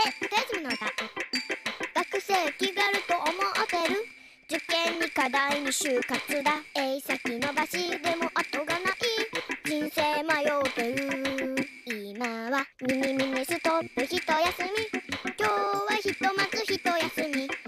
片休みの歌。学生気軽と思ってる。受験に課題に就活だ。A 先伸ばしでも後がない。人生迷うてる今はミニミニストップ一休み。今日はひとまず一休み。